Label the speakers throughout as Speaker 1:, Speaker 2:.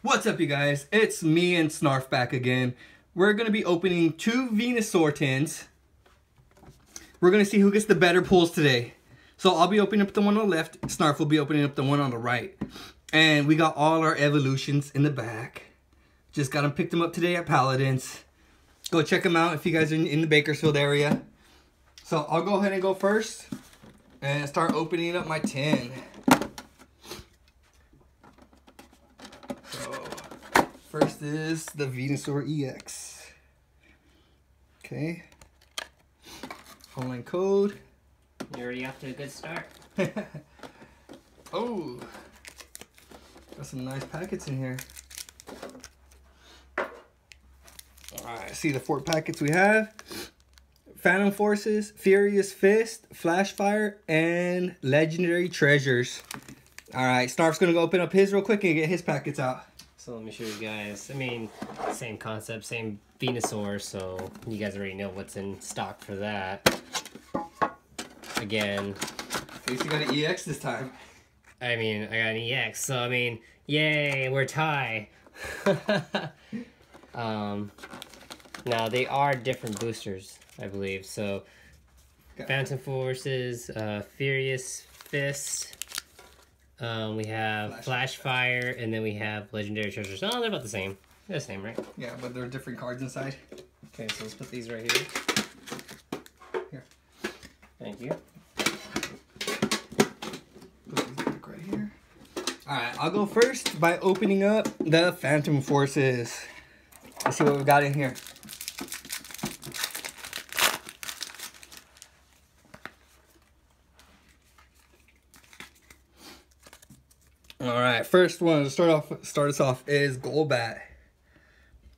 Speaker 1: What's up, you guys? It's me and Snarf back again. We're to be opening two Venusaur tins. We're to see who gets the better pulls today. So I'll be opening up the one on the left. Snarf will be opening up the one on the right. And we got all our evolutions in the back. Just got them, picked them up today at Paladins. Go check them out if you guys are in the Bakersfield area. So I'll go ahead and go first. And start opening up my tin. So, first is the Venusaur EX. Okay. Online code.
Speaker 2: You're already off to a good start.
Speaker 1: oh, got some nice packets in here. Alright, see the four packets we have. Phantom Forces, Furious Fist, Flash Fire, and Legendary Treasures. Alright, Snarf's gonna go open up his real quick and get his packets out.
Speaker 2: So let me show you guys. I mean, same concept, same Venusaur, so you guys already know what's in stock for that. Again,
Speaker 1: At least you got an EX this time.
Speaker 2: I mean, I got an EX, so I mean, yay, we're tie. um, now they are different boosters, I believe. So. Phantom Forces, uh, Furious Fist. Um, we have
Speaker 1: Flash
Speaker 2: Flash, Fire, and then we have Legendary Treasures. Oh, they're about the same. They're the same, right?
Speaker 1: Yeah, but there are different cards inside.
Speaker 2: Okay, so let's put these right here.
Speaker 1: Here.
Speaker 2: Thank you.
Speaker 1: Put these back right here. Alright, I'll go first by opening up the Phantom Forces. Let's see what we got in here. Alright, first one to start off start us off is Golbat.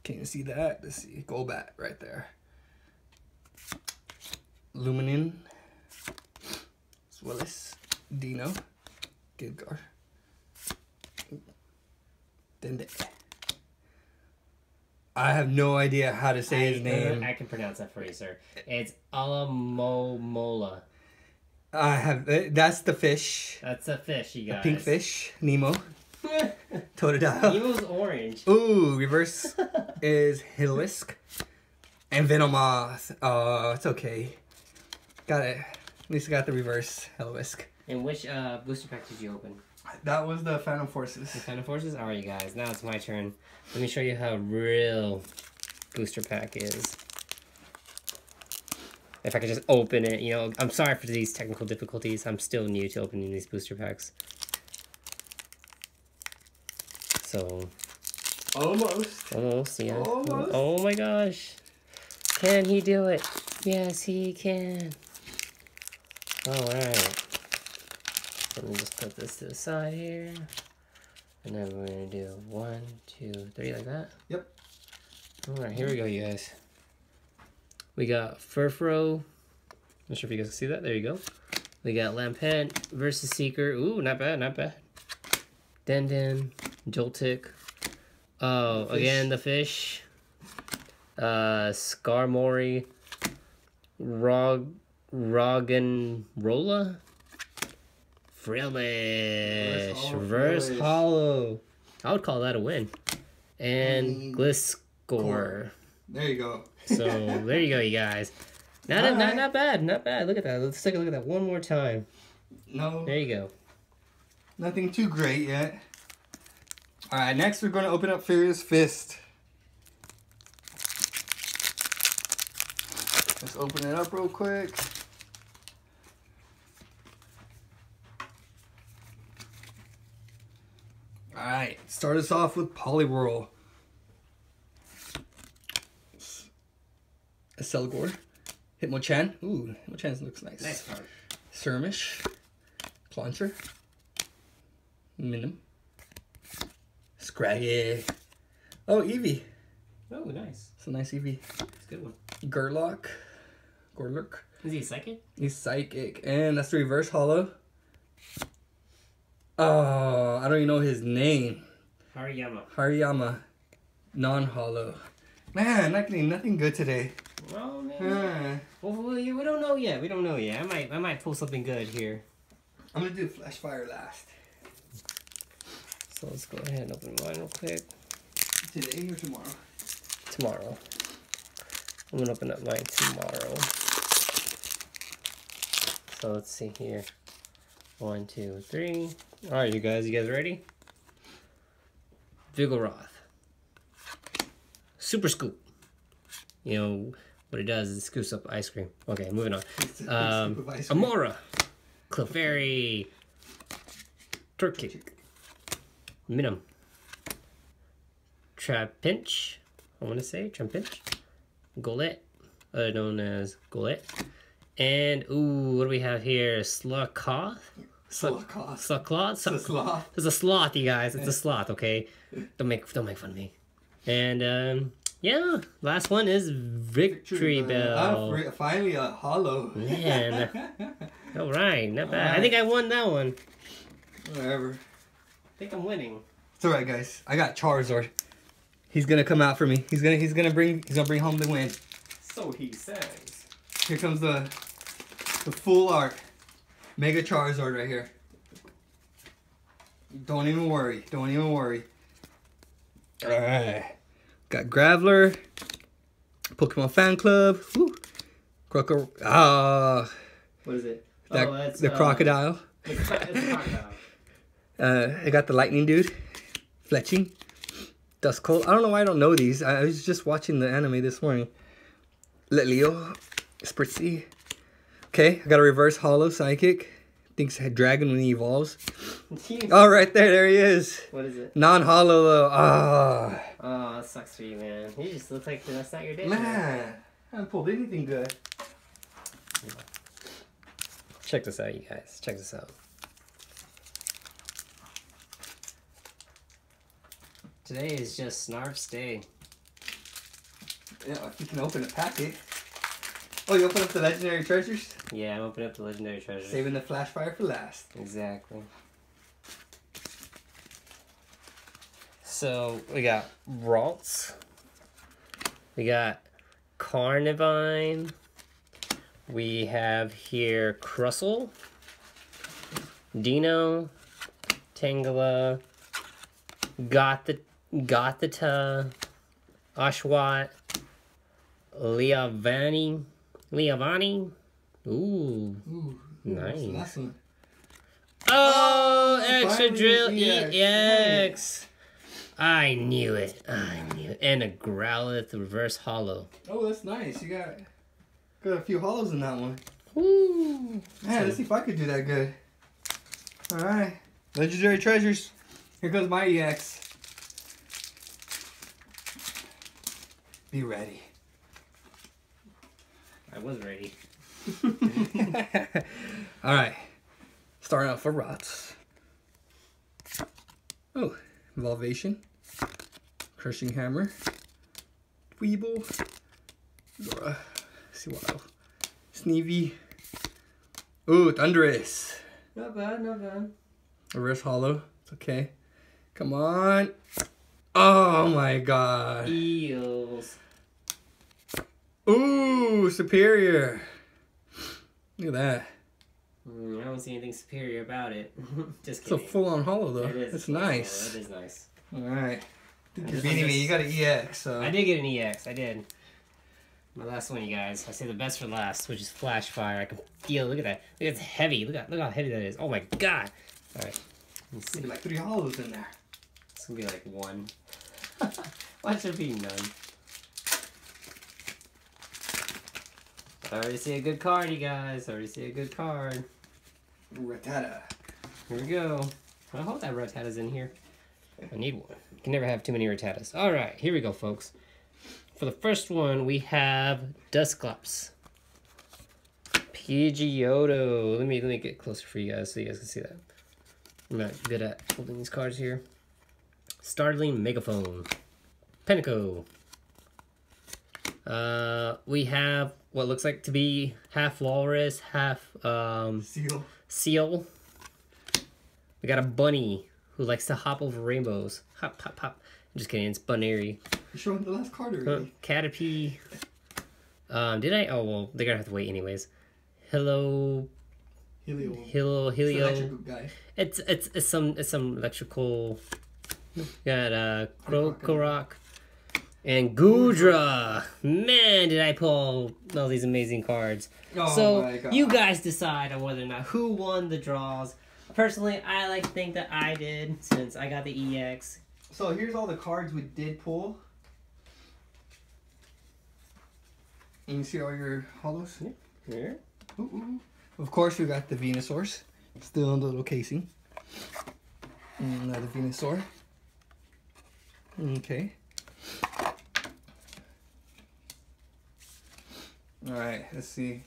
Speaker 1: Can you see that? Let's see. Golbat right there. Luminin. as well as Dino. Gilgar. Dende. I have no idea how to say his name.
Speaker 2: I can pronounce that for you, sir. It's Alomomola.
Speaker 1: I have eh, that's the fish.
Speaker 2: That's a fish, you guys.
Speaker 1: Pink fish. Nemo. Totodile.
Speaker 2: Nemo's orange.
Speaker 1: Ooh, reverse is Hillisk. And Venomoth. Oh, it's okay. Got it. At least I got the reverse Hillisk.
Speaker 2: And which uh, booster pack did you open?
Speaker 1: That was the Phantom Forces.
Speaker 2: The Phantom Forces? Alright, you guys. Now it's my turn. Let me show you how real booster pack is. If I could just open it, you know, I'm sorry for these technical difficulties. I'm still new to opening these booster packs. So,
Speaker 1: Almost.
Speaker 2: almost, yeah.
Speaker 1: Almost.
Speaker 2: Oh my gosh. Can he do it? Yes, he can. Alright. Let me just put this to the side here. And then we're gonna do one, two, three, like that.
Speaker 1: Yep.
Speaker 2: Alright, here we go, you guys. We got Furfro. Not sure if you guys can see that. There you go. We got Lampent versus Seeker. Ooh, not bad, not bad. Denden, Joltik. Oh,
Speaker 1: Fish.
Speaker 2: again, the fish. Uh, Skarmory. Rog, Roggenrola. Frillish.
Speaker 1: Reverse
Speaker 2: Reverse
Speaker 1: Frillish.
Speaker 2: Hollow. I would call that a win. And. Gliscor.
Speaker 1: There you go.
Speaker 2: So there you go, you guys. Not, not, not bad, not bad. Look at that. Let's take a look at that one more time.
Speaker 1: No,
Speaker 2: There you go.
Speaker 1: nothing too great yet. All right, next we're going to open up Furious Fist. Let's open it up real quick. All right, start us off with Poliwhirl. Selgor. Hitmonchan. Ooh, Hitmonchan looks nice.
Speaker 2: Nice card.
Speaker 1: Skirmish, Clauncher, Minim, Scraggy. Oh, Eevee.
Speaker 2: Oh, nice.
Speaker 1: It's a nice Eevee.
Speaker 2: It's a good one.
Speaker 1: Gurlock, Gorlurk.
Speaker 2: Is he psychic?
Speaker 1: He's psychic, and that's the reverse hollow. Oh, I don't even know his name.
Speaker 2: Hariyama.
Speaker 1: Hariyama, non-hollow. Man, not getting nothing good today.
Speaker 2: Oh man.
Speaker 1: Hmm.
Speaker 2: Well, we, we don't know yet. We don't know yet. I might I might pull something good here.
Speaker 1: I'm gonna do Flash Fire last.
Speaker 2: So let's go ahead and open mine real quick.
Speaker 1: Today or tomorrow?
Speaker 2: Tomorrow. I'm gonna open up mine tomorrow. So let's see here. One, two, three. All right, you guys, you guys ready? Vigoroth. Super Scoop. You know what it does is it scoops up ice cream. Okay, moving on. Um,
Speaker 1: scoop of ice cream.
Speaker 2: Amora. Clefairy. Turkic. Minim. Trapinch. I want to say Trapinch. Golett. Uh, known as Golett. And, ooh, what do we have here? Slukoth?
Speaker 1: Sloth cost.
Speaker 2: Slucklaw?
Speaker 1: It's a sloth.
Speaker 2: It's a sloth, you guys. It's a sloth, okay? Don't make don't make fun of me. And um yeah, last one is Victory
Speaker 1: Ah,
Speaker 2: Bell.
Speaker 1: fri- finally a hollow.
Speaker 2: Man. All right, not bad. I think I won that one.
Speaker 1: Whatever.
Speaker 2: I think I'm winning.
Speaker 1: It's alright guys. I got Charizard. He's gonna come out for me. He's gonna he's gonna bring he's gonna bring home the win.
Speaker 2: So he says.
Speaker 1: Here comes the the full art. Mega Charizard right here. Don't even worry. Don't even worry. Alright. Got Graveler. Pokemon Fan Club. Woo. Croco ah
Speaker 2: What is it?
Speaker 1: that,
Speaker 2: oh, that's
Speaker 1: the
Speaker 2: uh,
Speaker 1: crocodile.
Speaker 2: the cro- crocodile.
Speaker 1: Uh I got the lightning dude. Fletching. Dust Cold. I don't know why I don't know these. I I was just watching the anime this morning. Let Leo. Spritzee. Okay, I got a reverse hollow psychic. Thinks a dragon when he evolves. Oh, right there, there he is.
Speaker 2: what is it?
Speaker 1: Non hollow though. Ah,
Speaker 2: Oh, that sucks for you, man. You just look like that's not your day. man.
Speaker 1: man. I haven't pulled anything good.
Speaker 2: Check this out, you guys. Check this out. Today is just Snarf's day.
Speaker 1: Yeah, if you can open a packet. Oh, you open up the legendary treasures?
Speaker 2: Yeah, I'm opening up the legendary treasures.
Speaker 1: Saving the flash fire for last.
Speaker 2: Exactly. So we got Ralts. We got Carnivine. We have here Crustle. Dino. Tangela. Goth Gothita. Oshawott. Leavanny. Leavanny. Ooh.
Speaker 1: Ooh,
Speaker 2: Nice.
Speaker 1: that's the last one.
Speaker 2: Oh,
Speaker 1: Oh,
Speaker 2: extra drill
Speaker 1: EX.
Speaker 2: EX. I knew it. I knew it. And a Growlithe reverse hollow.
Speaker 1: Oh, that's nice. You got got a few hollows in that one.
Speaker 2: Woo.
Speaker 1: Man, let's see if I could do that good. All right, legendary treasures. Here comes my EX. Be ready.
Speaker 2: I was ready.
Speaker 1: All right, starting off for Rots. Oh, Volvation, Crushing Hammer, Weeble, Zora, see what else? Sneevy. Ooh, Thundurus.
Speaker 2: Not bad, not bad.
Speaker 1: Reverse Hollow. It's okay. Come on. Oh my god.
Speaker 2: Eels.
Speaker 1: Ooh, Superior. Look at that.
Speaker 2: Mm, I don't see anything superior about it. Just kidding.
Speaker 1: It's a full on hollow though.
Speaker 2: It is.
Speaker 1: It's nice.
Speaker 2: That is nice.
Speaker 1: Alright. You're beating me. You got an EX, so.
Speaker 2: I did get an EX. I did. My last one, you guys. I say the best for last, which is Flash Fire. I can feel. Look at that. Look, it's heavy. Look at look how heavy that is. Oh my god. All right. Let's see.
Speaker 1: Like three hollows in there.
Speaker 2: It's gonna be like one. Why should it be none? I already see a good card, you guys. I already see a good card.
Speaker 1: Rattata.
Speaker 2: Here we go. I hope that Rattata's in here. I need one. You can never have too many Rattatas. All right, here we go, folks. For the first one, we have Dusclops. Pidgeotto. Let me let me get closer for you guys so you guys can see that. I'm not good at holding these cards here. Startling Megaphone. Penico. Uh, we have what looks like to be half walrus, half um,
Speaker 1: Seal.
Speaker 2: seal. We got a bunny who likes to hop over rainbows. Hop, hop, hop. I'm just kidding. It's Bunary.
Speaker 1: You're showing the last card
Speaker 2: Uh,
Speaker 1: already.
Speaker 2: Caterpie. Um, did I? Oh well, they're gonna have to wait anyways. Hello,
Speaker 1: Helio.
Speaker 2: Hello, Helio.
Speaker 1: electrical guy.
Speaker 2: It's it's it's some it's some electrical Got uh, Krokorok and Goodra. Man, did I pull all these amazing cards.
Speaker 1: Oh
Speaker 2: so
Speaker 1: my God.
Speaker 2: you guys decide on whether or not who won the draws. Personally, I like to think that I did since I got the EX.
Speaker 1: So here's all the cards we did pull. And you see all your hollows?
Speaker 2: Here.
Speaker 1: Ooh, ooh. Of course, we got the Venusaurs. Still in the little casing. Another uh, Venusaur. Okay. Alright, let's see.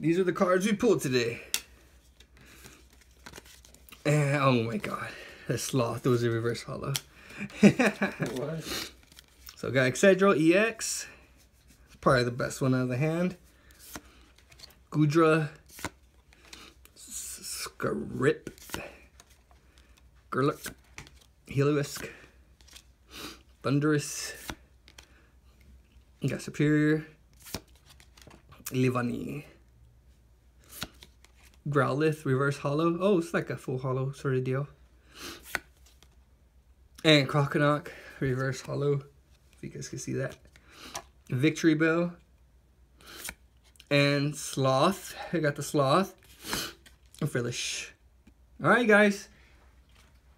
Speaker 1: These are the cards we pulled today. And, oh my god. The Sloth was a reverse hollow.
Speaker 2: What?
Speaker 1: So got Excadrill EX. Probably the best one out of the hand. Goodra. Scarip. Gurluk. Heliolisk. Thundurus. You got Superior. Leavanny. Growlithe, reverse hollow. Oh, it's like a full hollow sort of deal. And Croconac, reverse hollow. If you guys can see that. Victreebel. And Sloth. I got the Sloth. And Frillish. Alright, guys.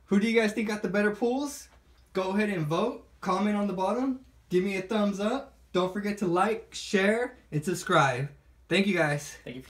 Speaker 1: Who do you guys think got the better pools? Go ahead and vote. Comment on the bottom. Give me a thumbs up. Don't forget to like, share, and subscribe. Thank you, guys.
Speaker 2: Thank you.